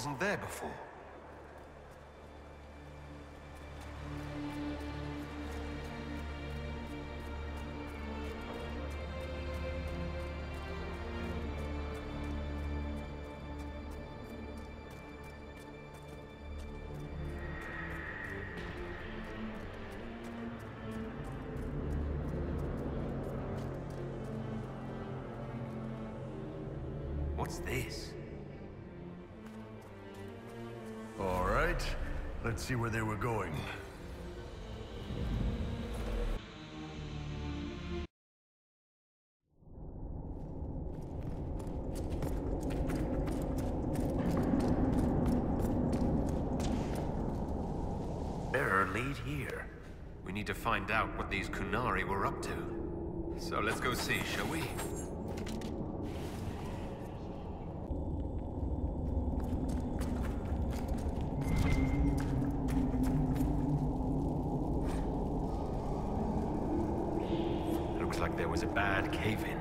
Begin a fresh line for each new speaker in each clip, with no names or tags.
wasn't there before. What's this?
Right. Let's see where they were going.
Bearer lead here. We need to find out what these Qunari were up to. So let's go see, shall we? Looks like there was a bad cave-in.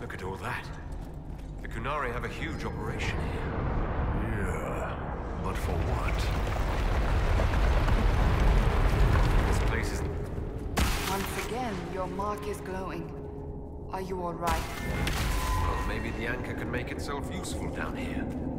Look at all that. The Qunari have a huge operation here.
Yeah, but for what?
This place is...
Once again, your mark is glowing. Are you all right?
Well, maybe the anchor can make itself useful down here.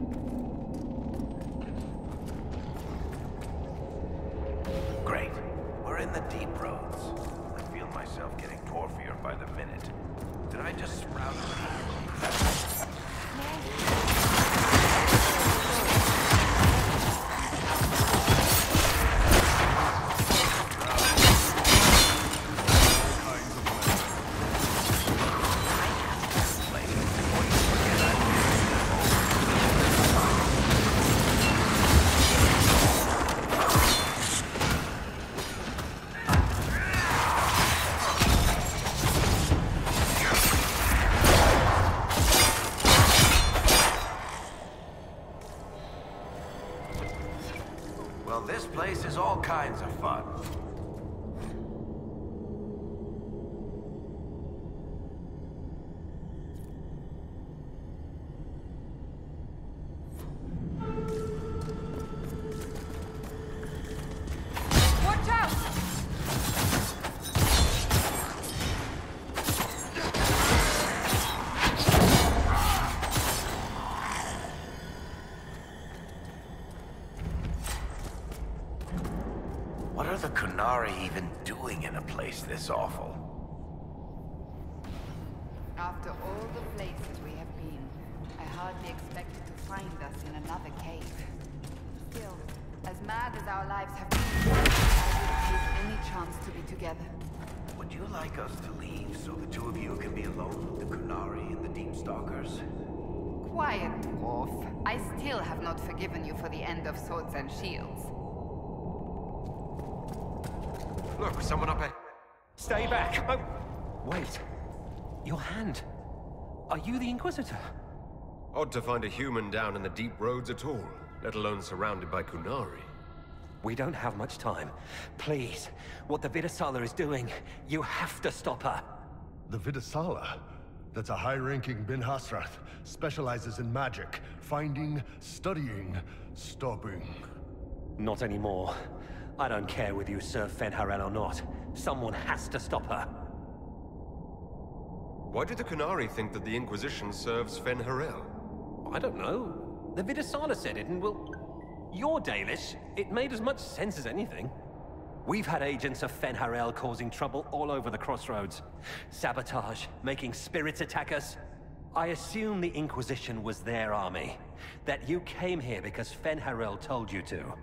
Kinds of fun. Qunari even doing in a place this awful?
After all the places we have been, I hardly expected to find us in another cave. Still, as mad as our lives have been, I would take any chance to be together.
Would you like us to leave so the two of you can be alone with the Qunari and the Deep Stalkers?
Quiet, dwarf. I still have not forgiven you for the end of Swords and Shields.
Look, someone up ahead.
Stay back! Oh, wait. Your hand. Are you the Inquisitor?
Odd to find a human down in the deep roads at all, let alone surrounded by Qunari.
We don't have much time. Please, what the Viddasala is doing, you have to stop her.
The Viddasala? That's a high-ranking Ben-Hassrath. Specializes in magic. Finding, studying, stopping.
Not anymore. I don't care whether you serve Fen'Harel or not. Someone has to stop her.
Why do the Qunari think that the Inquisition serves Fen'Harel?
I don't know. The Viddasala said it, and well... You're Dalish. It made as much sense as anything. We've had agents of Fen'Harel causing trouble all over the crossroads. Sabotage, making spirits attack us. I assume the Inquisition was their army. That you came here because Fen'Harel told you to.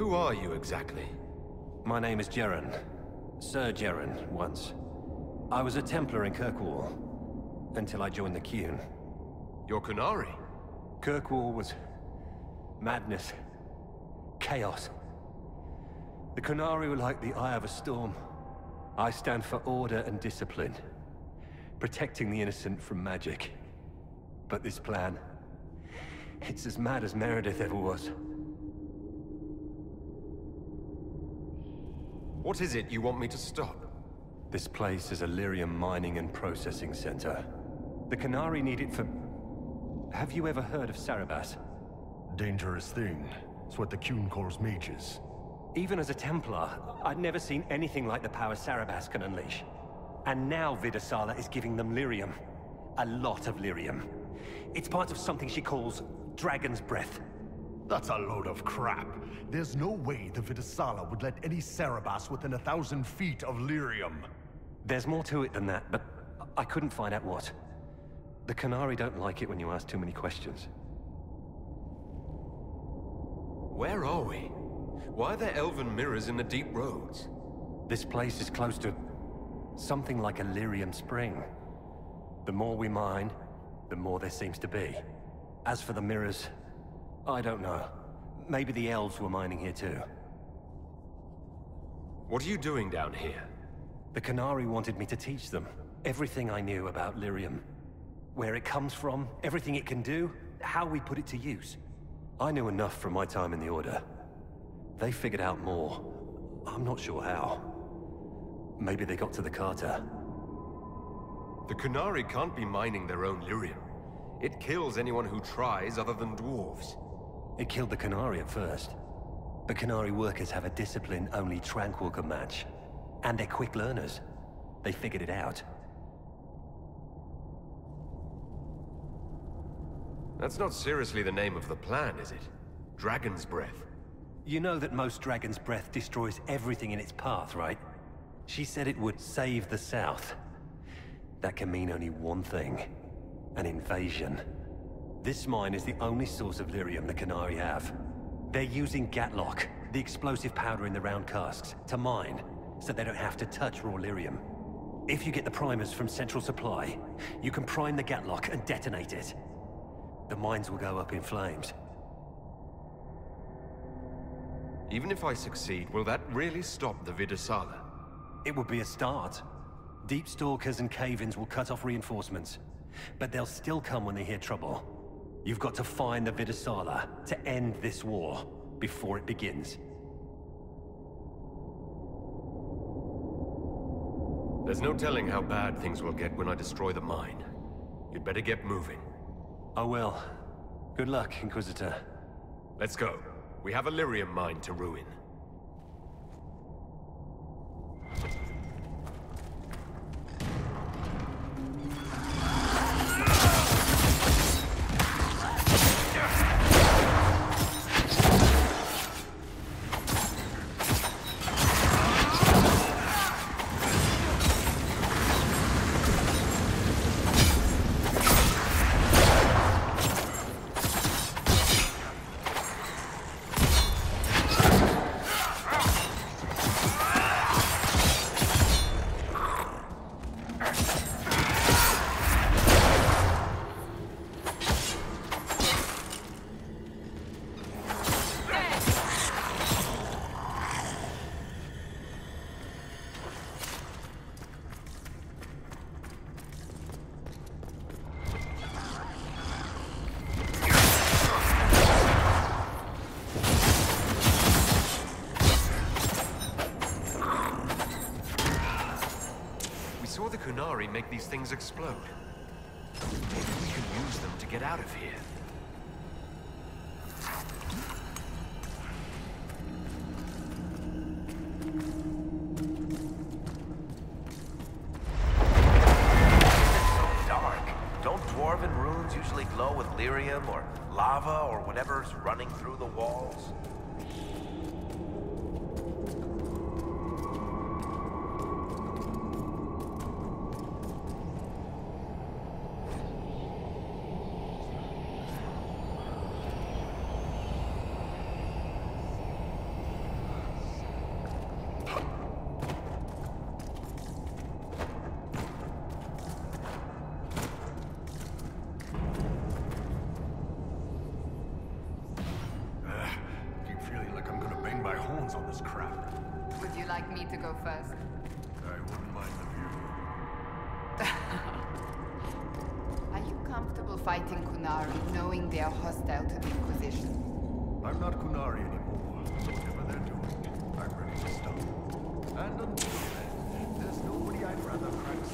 Who are you exactly?
My name is Jeren. Sir Jeren, once. I was a Templar in Kirkwall. Until I joined the Qun.
You're Qunari?
Kirkwall was... madness. Chaos. The Qunari were like the eye of a storm. I stand for order and discipline. Protecting the innocent from magic. But this plan... It's as mad as Meredith ever was.
What is it you want me to stop?
This place is a lyrium mining and processing center. The Qunari need it for... Have you ever heard of Saarebas?
Dangerous thing. It's what the Qun calls mages.
Even as a Templar, I'd never seen anything like the power Saarebas can unleash. And now Viddasala is giving them lyrium. A lot of lyrium. It's part of something she calls Dragon's Breath.
That's a load of crap. There's no way the Viddasala would let any Saarebas within a thousand feet of lyrium.
There's more to it than that, but I couldn't find out what. The Qunari don't like it when you ask too many questions.
Where are we? Why are there elven mirrors in the deep roads?
This place is close to... something like a lyrium spring. The more we mine, the more there seems to be. As for the mirrors, I don't know. Maybe the elves were mining here too.
What are you doing down here?
The Qunari wanted me to teach them everything I knew about lyrium. Where it comes from, everything it can do, how we put it to use. I knew enough from my time in the Order. They figured out more. I'm not sure how. Maybe they got to the Carta.
The Qunari can't be mining their own lyrium. It kills anyone who tries other than dwarves.
It killed the Qunari at first. But Qunari workers have a discipline only Tranquil can match. And they're quick learners. They figured it out.
That's not seriously the name of the plan, is it? Dragon's Breath.
You know that most Dragon's Breath destroys everything in its path, right? She said it would save the South. That can mean only one thing. An invasion. This mine is the only source of lyrium the Qunari have. They're using Gaatlok, the explosive powder in the round casks, to mine, so they don't have to touch raw lyrium. If you get the primers from Central Supply, you can prime the Gaatlok and detonate it. The mines will go up in flames.
Even if I succeed, will that really stop the Viddasala?
It would be a start. Deep Stalkers and Cave-ins will cut off reinforcements. But they'll still come when they hear trouble. You've got to find the Viddasala to end this war before it begins.
There's no telling how bad things will get when I destroy the mine. You'd better get moving.
Oh, I will. Good luck, Inquisitor.
Let's go. We have a lyrium mine to ruin. These things explode. Maybe we can use them to get out of here.
dark. Don't dwarven runes usually glow with lyrium or lava or whatever's running through the walls?
I wouldn't mind the view.
Are you comfortable fighting Qunari, knowing they are hostile to the Inquisition?
I'm not Qunari anymore. Whatever they're doing, I'm ready to stop.
And until
then, there's nobody I'd rather crack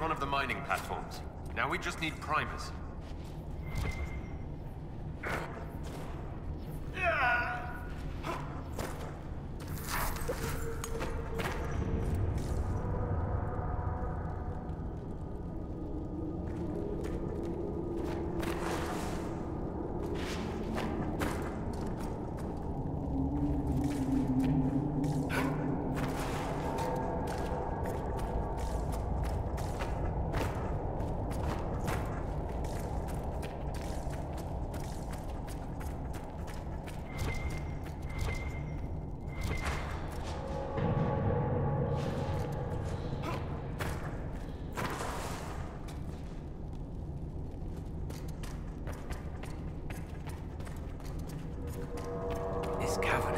one of the mining platforms. Now we just need primers. This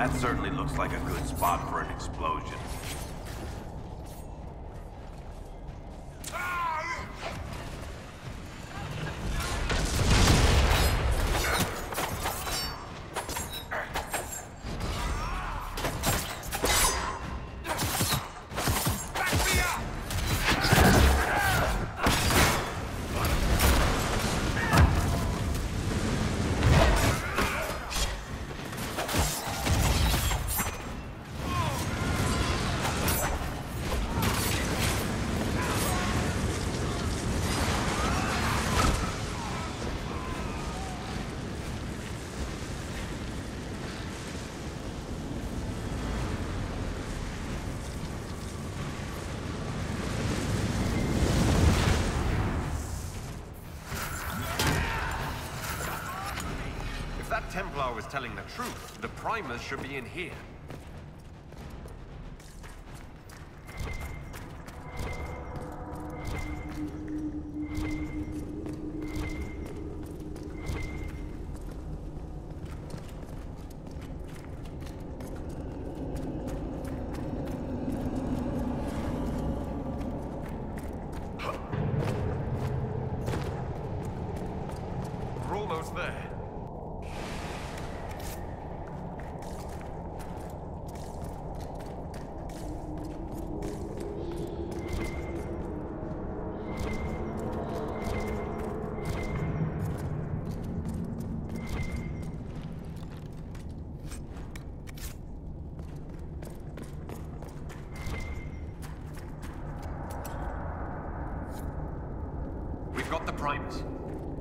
that certainly looks like a good spot for an explosion.
Templar was telling the truth, the primers should be in here.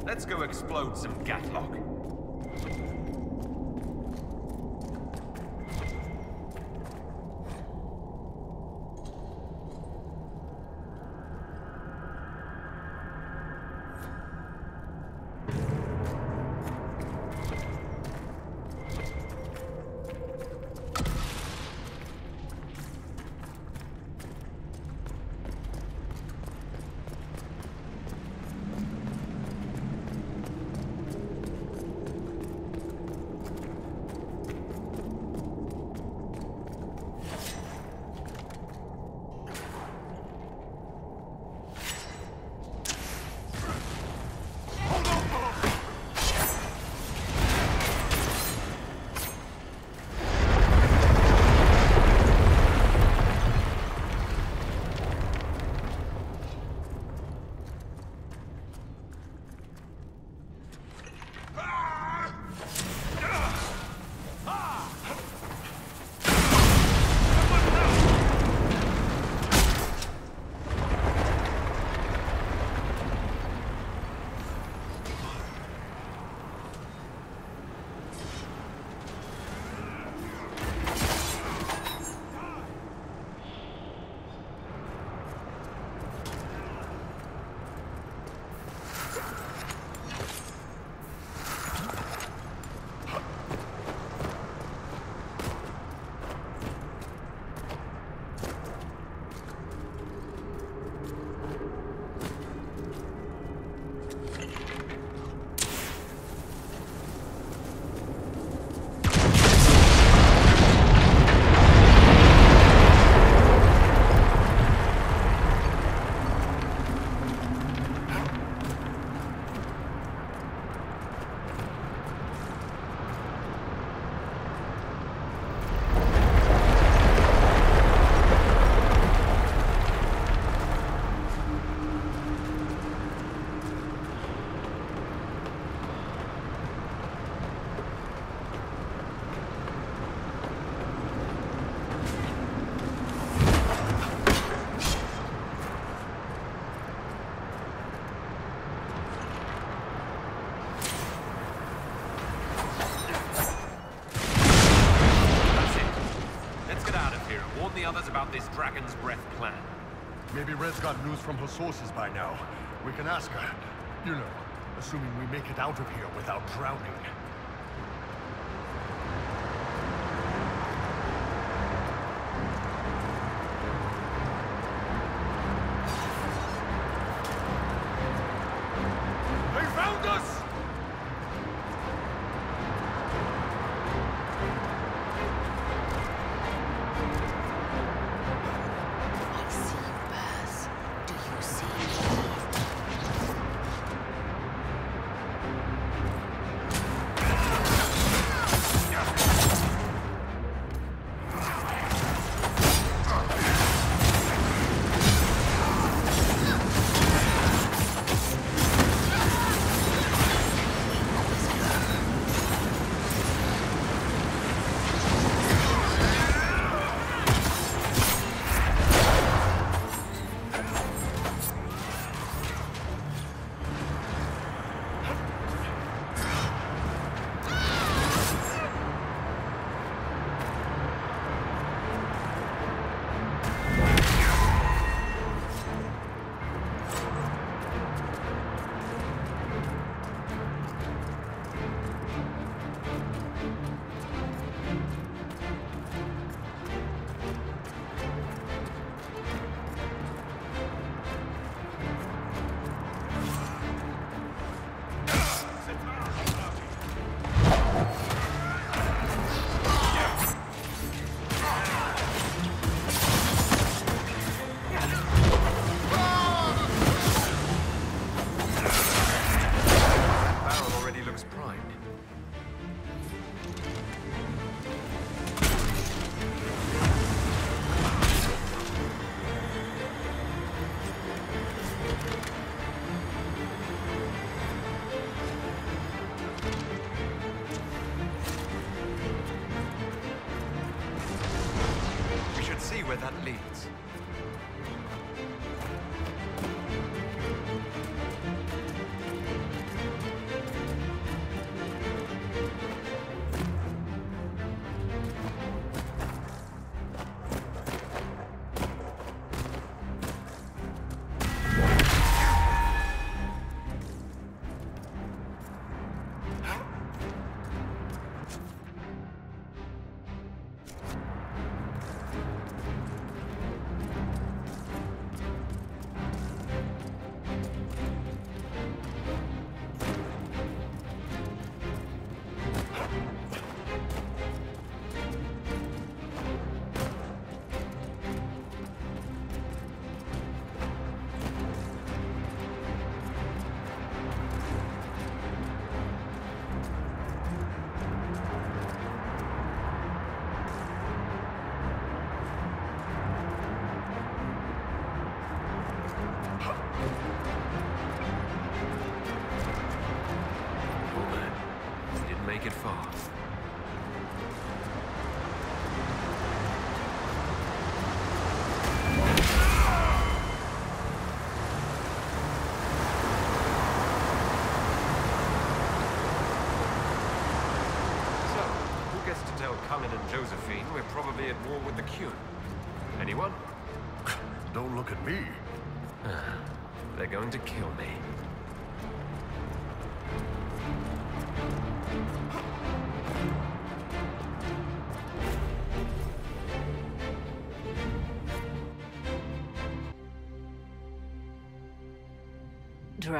Let's go explode some Gaatlok. Dragon's Breath plan.
Maybe Red's got news from her sources by now. We can ask her. You know, assuming we make it out of here without drowning.
Make it far. So, who gets to tell Cullen and Josephine we're probably at war with the Qun? Anyone?
Don't look at me.
Ah, they're going to kill me.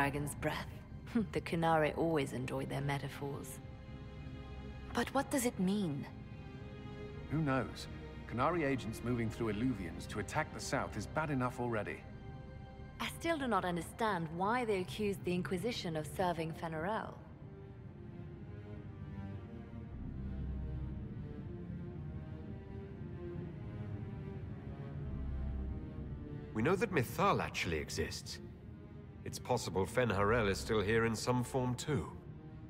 Dragon's breath. Hmm, the Qunari always enjoy their metaphors. But what does it mean?
Who knows? Qunari agents moving through Eluvians to attack the south is bad enough already.
I still do not understand why they accused the Inquisition of serving Fen'Harel.
We know that Mythal actually exists. It's possible Fen'Harel is still here in some form too.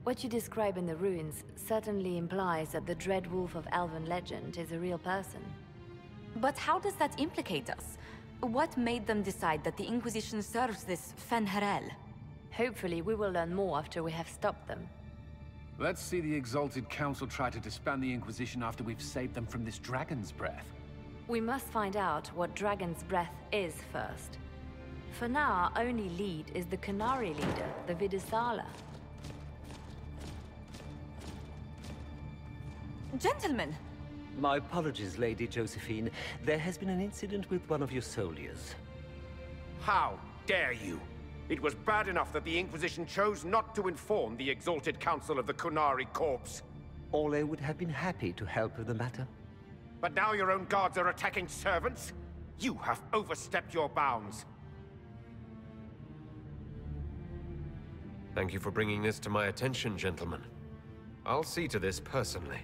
What you describe in the ruins certainly implies that the Dread Wolf of Elven legend is a real person.
But how does that implicate us? What made them decide that the Inquisition serves this Fen'Harel?
Hopefully, we will learn more after we have stopped them.
Let's see the Exalted Council try to disband the Inquisition after we've saved them from this dragon's breath.
We must find out what Dragon's Breath is first. For now, our only lead is the Qunari leader, the Viddasala.
Gentlemen,
My apologies, Lady Josephine. There has been an incident with one of your soldiers.
How dare you? It was bad enough that the Inquisition chose not to inform the Exalted Council of the Qunari Corps.
Orlais would have been happy to help with the matter.
But now your own guards are attacking servants? You have overstepped your bounds.
Thank you for bringing this to my attention, gentlemen. I'll see to this personally.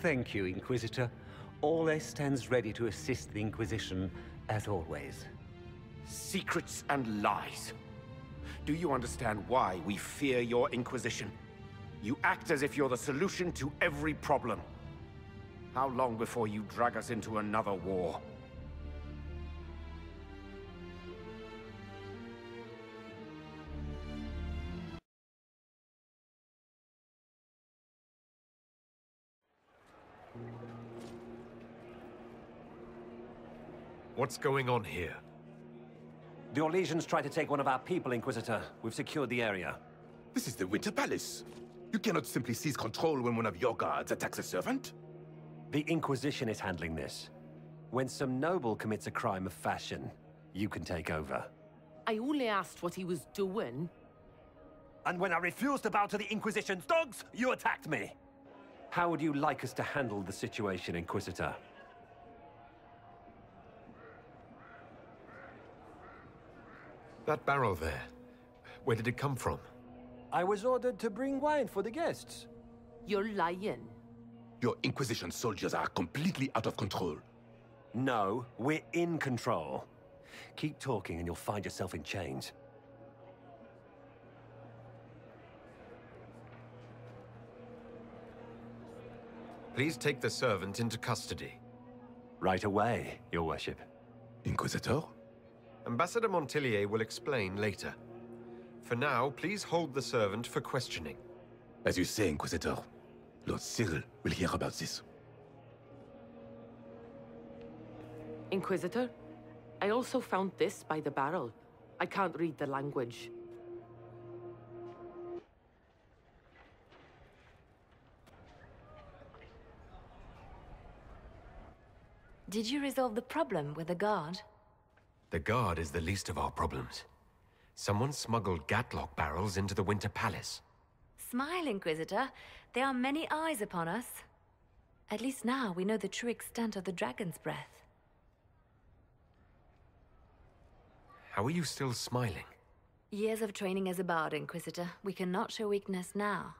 Thank you, Inquisitor. Orlais stands ready to assist the Inquisition, as always.
Secrets and lies. Do you understand why we fear your Inquisition? You act as if you're the solution to every problem. How long before you drag us into another war?
What's going on here?
The Orlesians tried to take one of our people, Inquisitor. We've secured the area.
This is the Winter Palace. You cannot simply seize control when one of your guards attacks a servant.
The Inquisition is handling this. When some noble commits a crime of fashion, you can take over.
I only asked what he was doing.
And when I refused to bow to the Inquisition's dogs, you attacked me! How would you like us to handle the situation, Inquisitor?
That barrel there. Where did it come from?
I was ordered to bring wine for the guests.
You're lying.
Your Inquisition soldiers are completely out of control.
No, we're in control. Keep talking and you'll find yourself in chains.
Please take the servant into custody.
Right away, your worship.
Inquisitor?
Ambassador Montilyet will explain later. For now, please hold the servant for questioning.
As you say, Inquisitor. Lord Cyril will hear about this.
Inquisitor, I also found this by the barrel. I can't read the language.
Did you resolve the problem with the guard?
The guard is the least of our problems. Someone smuggled Gaatlok barrels into the Winter Palace.
Smile, Inquisitor. There are many eyes upon us. At least now we know the true extent of the dragon's breath.
How are you still smiling?
Years of training as a bard, Inquisitor. We cannot show weakness now.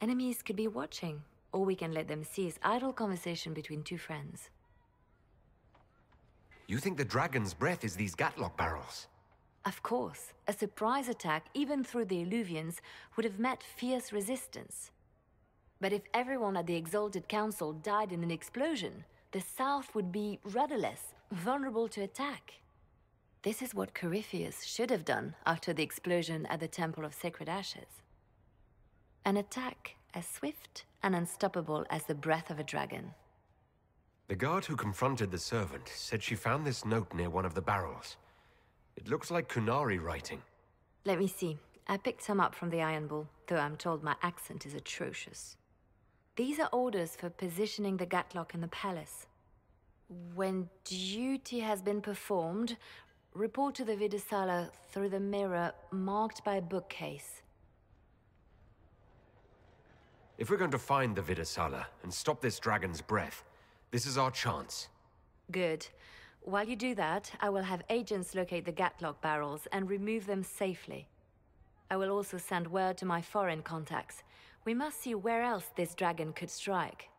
Enemies could be watching, or we can let them seize idle conversation between two friends.
You think the dragon's breath is these Gaatlok barrels?
Of course, a surprise attack, even through the Eluvians, would have met fierce resistance. But if everyone at the Exalted Council died in an explosion, the South would be rudderless, vulnerable to attack. This is what Corypheus should have done after the explosion at the Temple of Sacred Ashes. An attack as swift and unstoppable as the breath of a dragon.
The guard who confronted the servant said she found this note near one of the barrels. It looks like Qunari writing.
Let me see. I picked some up from the Iron Bull, though I'm told my accent is atrocious. These are orders for positioning the Gaatlok in the palace. When duty has been performed, report to the Viddasala through the mirror marked by a bookcase.
If we're going to find the Viddasala and stop this dragon's breath, this is our chance.
Good. While you do that, I will have agents locate the Gaatlok barrels and remove them safely. I will also send word to my foreign contacts. We must see where else this dragon could strike.